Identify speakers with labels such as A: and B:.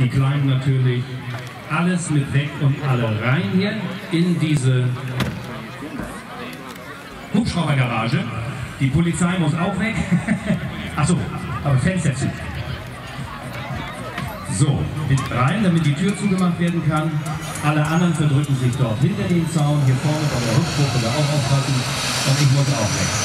A: die Kleinen natürlich. Alles mit weg und alle rein hier in diese Hubschraubergarage. Die Polizei muss auch weg. Achso, aber Fenster zu. So, mit rein, damit die Tür zugemacht werden kann. Alle anderen verdrücken sich dort hinter den Zaun. Hier vorne bei der Rückgruppe da auch aufpassen. Und ich muss auch weg.